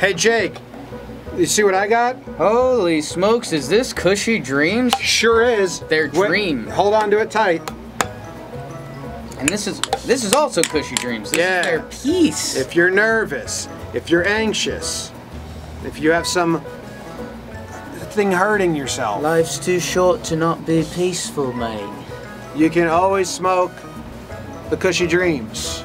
Hey, Jake, you see what I got? Holy smokes, is this Cushy Dreams? Sure is. Their Wait, dream. hold on to it tight. And this is this is also Cushy Dreams. This Yeah. is their piece. If you're nervous, if you're anxious, if you have some thing hurting yourself, Life's too short to not be peaceful, mate. you can always smoke the Cushy Dreams.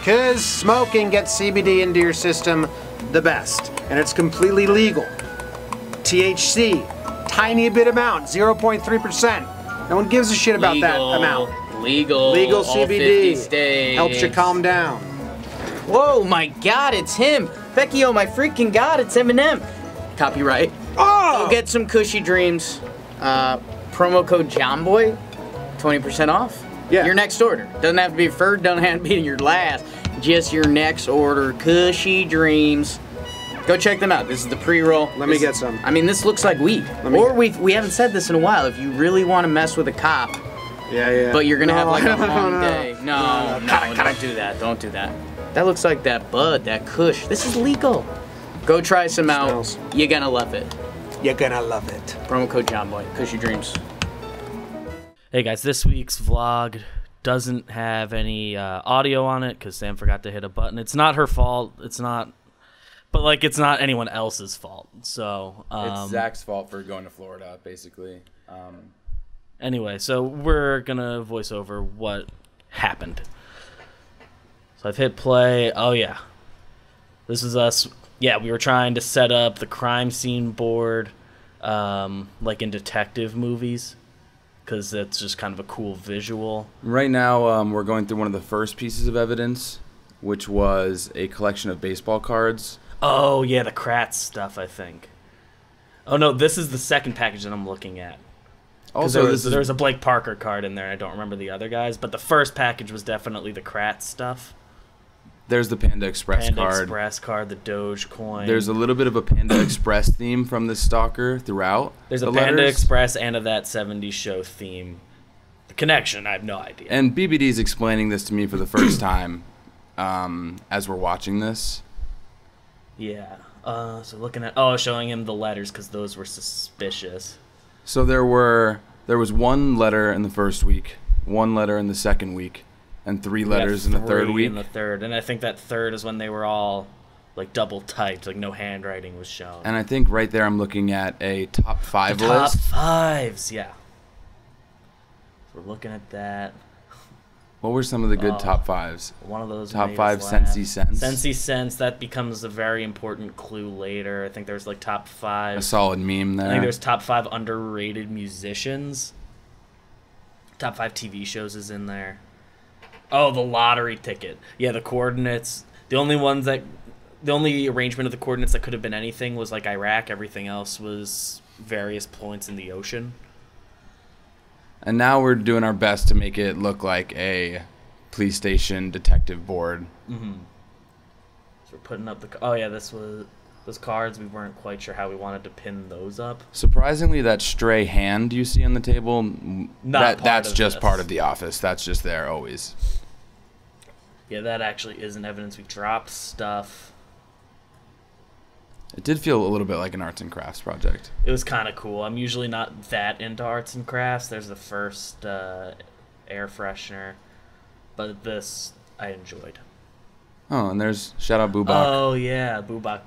Because smoking gets CBD into your system the best, and it's completely legal. THC, tiny bit amount, 0.3%. No one gives a shit about that amount. Legal. Legal all 50 CBD states. helps you calm down. Whoa, my God, it's him. Becky, oh my freaking God, it's Eminem. Copyright. Oh! Go get some Cushy Dreams. Uh, promo code JOMBOY, 20% off. Yeah. Your next order. Doesn't have to be first, doesn't have to be your last. Just your next order. Cushy Dreams. Go check them out. This is the pre-roll. Let me This- get some. I mean, this looks like weed. me Or get- we we haven't said this in a while. If you really want to mess with a cop, Yeah, yeah. but you're gonna have like a no, long no. day. No, no, don't do that. Don't do that. That looks like that bud, that Kush. This is legal. Go try some out. Smells. You're gonna love it. You're gonna love it. Promo code JOMBOY. Cushy Dreams. Hey guys, this week's vlog doesn't have any uh, audio on it because Sam forgot to hit a button. It's not her fault. It's not, but like it's not anyone else's fault. So um, It's Zach's fault for going to Florida, basically. Um, anyway, so we're gonna voice over what happened. So I've hit play. Oh yeah, this is us. Yeah, we were trying to set up the crime scene board, um, like in detective movies, because that's just kind of a cool visual. right now, um, we're going through one of the first pieces of evidence, which was a collection of baseball cards. Oh yeah, the Kratz stuff. I think. Oh no, this is the second package that I'm looking at. Also, there was, is, there was a Blake Parker card in there. I don't remember the other guys, but the first package was definitely the Kratz stuff. There's the Panda Express Panda card. Express card, the Doge coin. There's a little bit of a Panda Express theme from the stalker throughout. there's a the Panda letters. Express and a that '70s show theme. The connection, I have no idea. And BBD's explaining this to me for the first time um, as we're watching this. yeah. Uh, so looking at oh, showing him the letters because those were suspicious. So there were there was one letter in the first week, one letter in the second week, and three letters in the third week. In the third, and I think that third is when they were all like double typed, like no handwriting was shown. And I think right there I'm looking at a top five The top fives, yeah. We're looking at that. What were some of the good Oh. top fives? One of those Top five. Scentsy Sense. Scentsy Sense that becomes a very important clue later. I think there's like top five. A solid meme there. I think there's top five underrated musicians. Top five TV shows is in there. Oh, the lottery ticket. Yeah, the coordinates. The only ones that, the only arrangement of the coordinates that could have been anything was like Iraq. Everything else was various points in the ocean. and now we're doing our best to make it look like a police station detective board. Mm-hmm. So we're putting up the. Oh yeah, this was those cards. We weren't quite sure how we wanted to pin those up. Surprisingly, that stray hand you see on the table, Not that that's just this. part of the office. That's just there always. Yeah, that actually isn't evidence. We dropped stuff. It did feel a little bit like an arts and crafts project. It was kind of cool. I'm usually not that into arts and crafts. There's the first uh, air freshener, but this I enjoyed. Oh, and there's shout out Boobach. Oh yeah, Bubak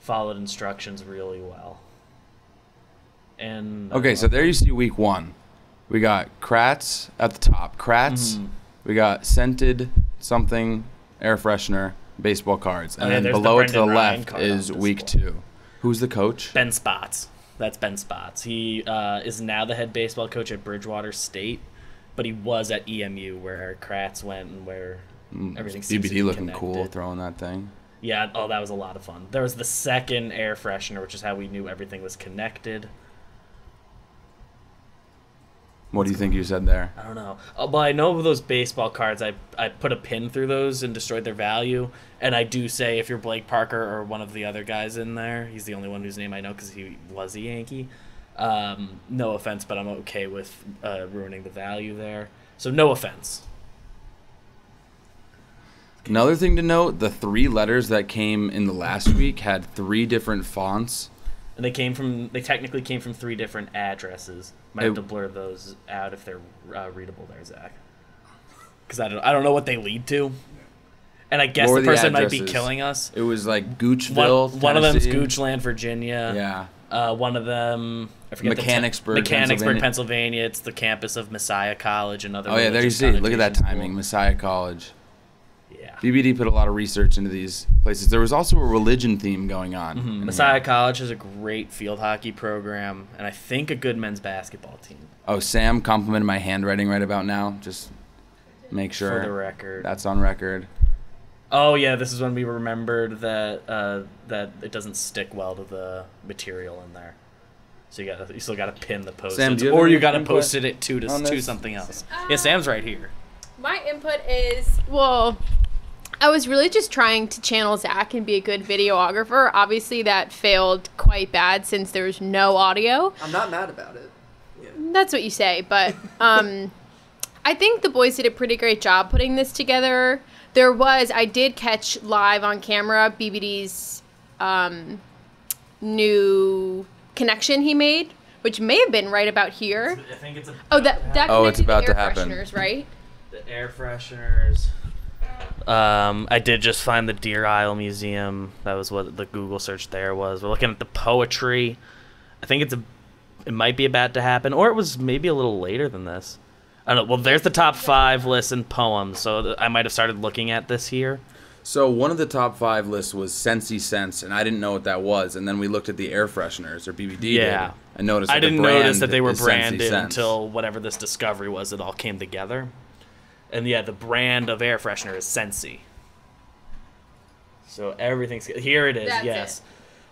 followed instructions really well. And Okay, so there you see week one. We got Kratz at the top. Kratz. Mhm. We got scented something, air freshener, baseball cards, and Oh, yeah, then there's the below it to the Ryan left is week two. Who's the coach? Ben Spots. That's Ben Spots. He uh, is now the head baseball coach at Bridgewater State, but he was at EMU where Kratz went and where everything seems to BBD be looking cool throwing that thing. Yeah, oh, that was a lot of fun. There was the second air freshener, which is how we knew everything was connected. What do you think you said there? I don't know. Oh, but I know those baseball cards, I, I put a pin through those and destroyed their value. And I do say if you're Blake Parker or one of the other guys in there, he's the only one whose name I know because he was a Yankee. Um, no offense, but I'm okay with uh, ruining the value there. So no offense. Another thing to note: the three letters that came in the last week had three different fonts. And they came from. They technically came from three different addresses. Might have to blur those out if they're uh, readable there, Zach. Because I don't. I don't know what they lead to. And I guess the the person might be killing us. It was like Goochville. one of them's Tennessee. Goochland, Virginia. Yeah. Uh, one of them, I forget Mechanicsburg, the te- Mechanicsburg, Pennsylvania. Pennsylvania. It's the campus of Messiah College, another. Oh yeah, there you religious see. Look at that timing. school. Messiah College. Yeah. BBD put a lot of research into these places. There was also a religion theme going on. Mhm. in Messiah here. College has a great field hockey program, and I think a good men's basketball team. Oh, Sam complimented my handwriting right about now. Just make sure For the record. that's on record. Oh yeah, this is when we remembered that uh, that it doesn't stick well to the material in there. So you got to you still got to pin the post Sam, you or you got to input post it to to, to something else. yeah, Sam's right here. My input is well, I was really just trying to channel Zach and be a good videographer. Obviously, that failed quite bad since there was no audio. I'm not mad about it. That's what you say, but um, I think the boys did a pretty great job putting this together. There was, I did catch live on camera BBD's um, new connection he made, which may have been right about here. I think it's a, Oh, that that Oh, it's about the to air happen. fresheners, right? the air fresheners. Um, I did just find the Deer Isle Museum. That was what the Google search there was. We're looking at the poetry. I think it's a, it might be about to happen, or it was maybe a little later than this. I don't know. Well, there's the top five lists and poems, so I might have started looking at this here. So one of the top five lists was Scentsy Sense, and I didn't know what that was. And then we looked at the air fresheners, or BBD Yeah. did. I noticed. I didn't notice that they were branded until whatever this discovery was. It all came together, and yeah, the brand of air freshener is Scentsy. So everything's here. It is. That's yes.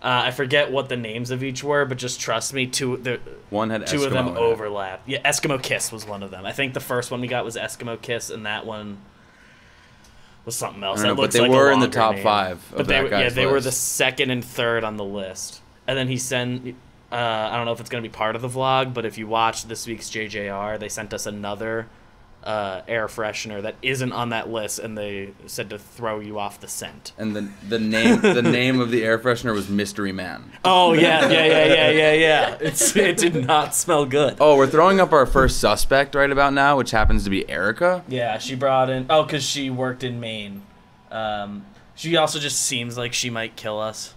Uh, I forget what the names of each were, but just trust me. Two, the, one had two of them Eskimo overlap. Yeah, Eskimo Kiss was one of them. I think the first one we got was Eskimo Kiss, and that one was something else. I don't That know, but they like were in the top name. five of But they, that were- yeah, guy's they were the second and third on the list. And then he sent. Uh, I don't know if it's gonna be part of the vlog, but if you watch this week's JJR, they sent us another uh, air freshener that isn't on that list, and they said to throw you off the scent. And the the name the name of the air freshener was Mystery Man. Oh yeah, yeah, yeah, yeah, yeah, yeah. It's it did not smell good. Oh, we're throwing up our first suspect right about now, which happens to be Erica. Yeah, she brought in. Oh, because she worked in Maine. Um, she also just seems like she might kill us.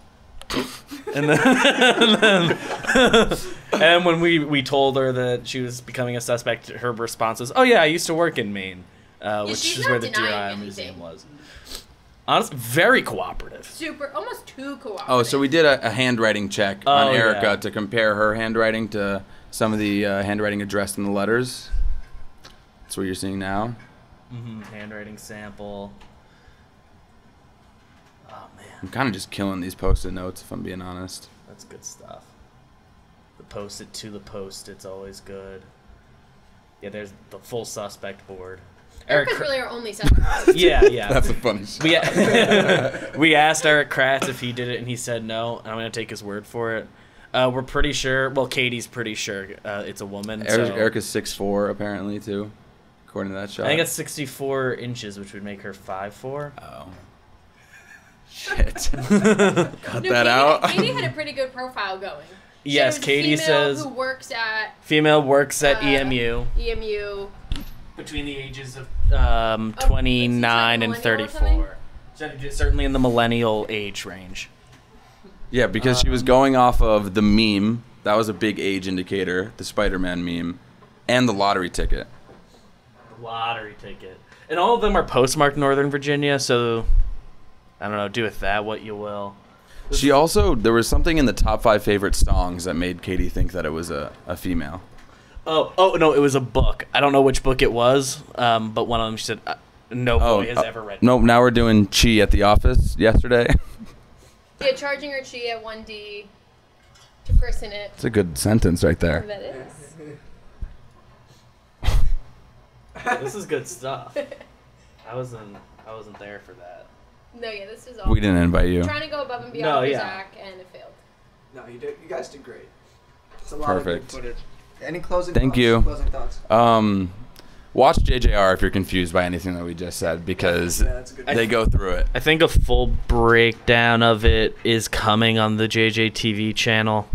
and then, and, then- and when we, we told her that she was becoming a suspect, her response was, "Oh yeah, I used to work in Maine," uh, which is where the Deer Isle anything. Museum was. Honestly, very cooperative. Super, almost too cooperative. Oh, so we did a, a handwriting check Oh, on Erica yeah. to compare her handwriting to some of the uh, handwriting addressed in the letters. That's what you're seeing now. Mm-hmm. Handwriting sample. Oh man. I'm kind of just killing these post-it notes, if I'm being honest. That's good stuff. The post it to the post, it's always good. Yeah, there's the full suspect board. Eric, Erica's really our only suspect. yeah, yeah. That's a funny shit. we we asked Eric Kratz if he did it, and he said no. And I'm gonna take his word for it. Uh, we're pretty sure. Well, Katie's pretty sure uh, it's a woman. Eric, so Erica's 6'4", apparently, too, according to that shot. I think it's 64 inches, which would make her 5'4". Oh. Shit. Cut No, that Katie, out. Katie had a pretty good profile going. She Yes, was Katie female says who works at female works at Uh, EMU EMU. between the ages of um, Of- 29 and like millennial 34. So, Certainly in the millennial age range. Yeah, because she was going off of the meme. That was a big age indicator, the Spider-Man meme, and the lottery ticket. lottery ticket. And all of them are postmarked Northern Virginia, so I don't know, do with that what you will. She also there was something in the top five favorite songs that made Katie think that it was a, a female. Oh, oh no, it was a book. I don't know which book it was, um, but one of them she said uh, no boy has uh, ever read. Nope. Now we're doing Chi at the office yesterday. Yeah, charging her chi at 1D to christen it. It's a good sentence right there. That is. This is good stuff. I wasn't I wasn't there for that. No, yeah, this is all. We didn't invite you. Trying to go above and beyond No, for yeah. Zach, and it failed. No, you did. You guys did great. It's a lot Perfect. of good footage. Any closing? Thank thoughts? you. Closing thoughts. Um, watch JJR if you're confused by anything that we just said because Yeah, that's a good they go through it. I think a full breakdown of it is coming on the JJTV channel.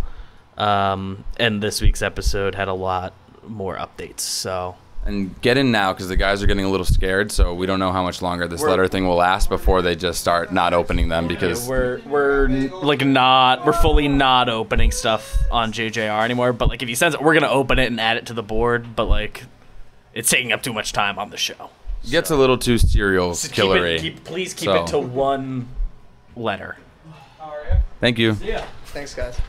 Um, and this week's episode had a lot more updates. So And get in now because the guys are getting a little scared. So we don't know how much longer this We're- letter thing will last before they just start not opening them because we're we're like not we're fully not opening stuff on JJR anymore. But like if he sends it, we're gonna open it and add it to the board. But like it's taking up too much time on the show. it gets a little too serial Just keep it, keep, please keep So- it to one letter. Thank you. Yeah. Thanks, guys.